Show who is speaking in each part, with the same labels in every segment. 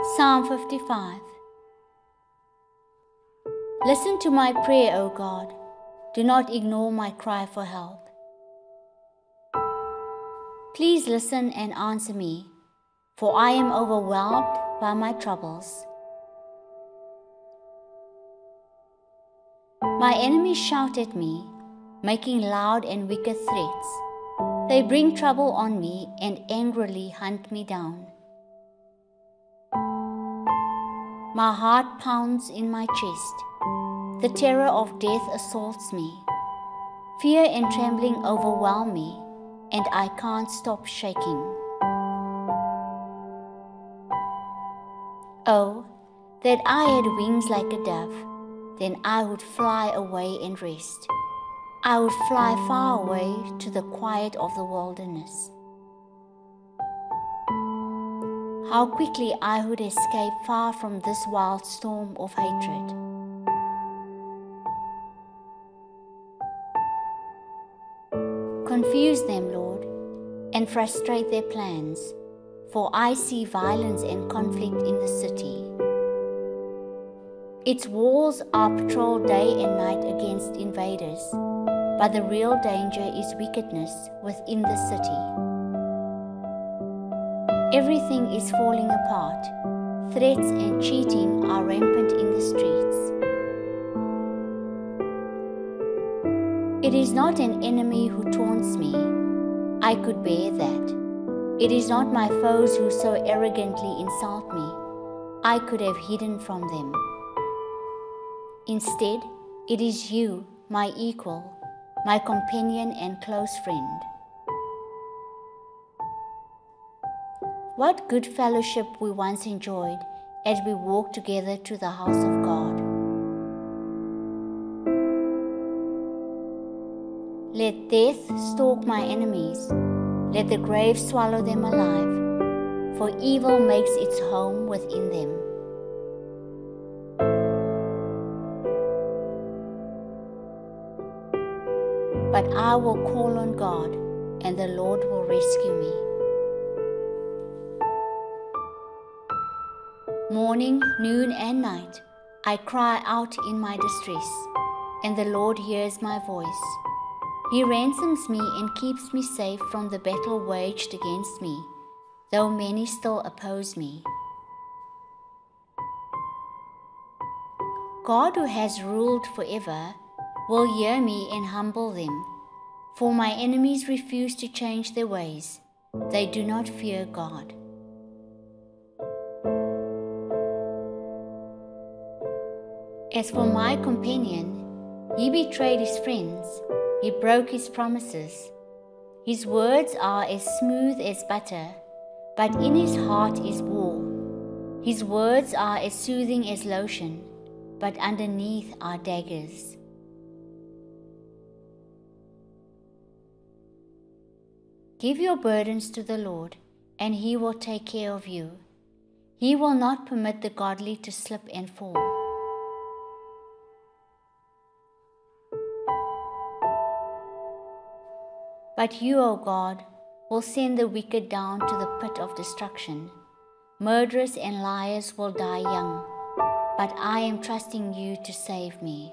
Speaker 1: Psalm 55 Listen to my prayer, O God. Do not ignore my cry for help. Please listen and answer me, for I am overwhelmed by my troubles. My enemies shout at me, making loud and wicked threats. They bring trouble on me and angrily hunt me down. My heart pounds in my chest. The terror of death assaults me. Fear and trembling overwhelm me, and I can't stop shaking. Oh, that I had wings like a dove, then I would fly away and rest. I would fly far away to the quiet of the wilderness. How quickly I would escape far from this wild storm of hatred. Confuse them, Lord, and frustrate their plans, for I see violence and conflict in the city. Its walls are patrolled day and night against invaders, but the real danger is wickedness within the city. Everything is falling apart. Threats and cheating are rampant in the streets. It is not an enemy who taunts me. I could bear that. It is not my foes who so arrogantly insult me. I could have hidden from them. Instead, it is you, my equal, my companion and close friend. What good fellowship we once enjoyed as we walked together to the house of God. Let death stalk my enemies, let the grave swallow them alive, for evil makes its home within them. But I will call on God, and the Lord will rescue me. Morning, noon, and night, I cry out in my distress, and the Lord hears my voice. He ransoms me and keeps me safe from the battle waged against me, though many still oppose me. God, who has ruled forever, will hear me and humble them. For my enemies refuse to change their ways, they do not fear God. As for my companion, he betrayed his friends, he broke his promises. His words are as smooth as butter, but in his heart is war. His words are as soothing as lotion, but underneath are daggers. Give your burdens to the Lord, and He will take care of you. He will not permit the godly to slip and fall. But you, O God, will send the wicked down to the pit of destruction. Murderers and liars will die young, but I am trusting you to save me.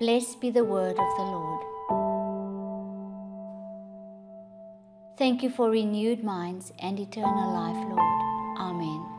Speaker 1: Blessed be the word of the Lord. Thank you for renewed minds and eternal life, Lord. Amen.